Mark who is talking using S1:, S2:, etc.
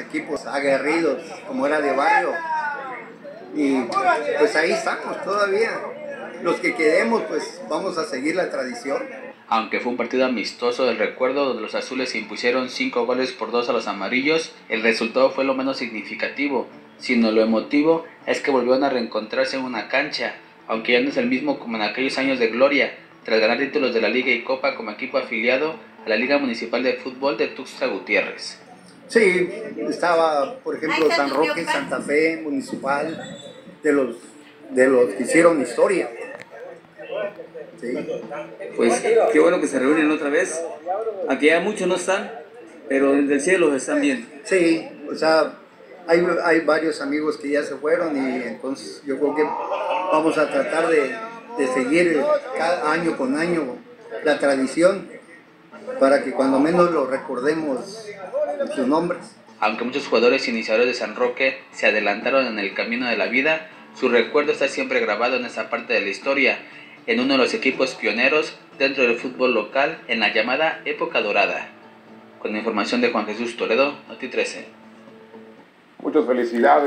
S1: equipos aguerridos, como era de barrio. Y pues ahí estamos todavía. Los que quedemos, pues vamos a seguir la tradición.
S2: Aunque fue un partido amistoso del recuerdo donde los azules impusieron 5 goles por 2 a los amarillos, el resultado fue lo menos significativo, sino lo emotivo es que volvieron a reencontrarse en una cancha, aunque ya no es el mismo como en aquellos años de gloria, tras ganar títulos de la Liga y Copa como equipo afiliado a la Liga Municipal de Fútbol de Tuxtla Gutiérrez.
S1: Sí, estaba, por ejemplo, San Roque, Santa Fe, Municipal, de los, de los que hicieron historia. Sí.
S3: Pues qué bueno que se reúnen otra vez. Aquí ya muchos no están, pero desde el cielo están viendo.
S1: Sí, o sea, hay, hay varios amigos que ya se fueron y entonces yo creo que vamos a tratar de, de seguir cada año con año la tradición para que cuando menos lo recordemos sus nombres.
S2: Aunque muchos jugadores iniciadores de San Roque se adelantaron en el camino de la vida, su recuerdo está siempre grabado en esa parte de la historia, en uno de los equipos pioneros dentro del fútbol local en la llamada época dorada. Con información de Juan Jesús Toledo, Noti 13.
S4: Muchas felicidades.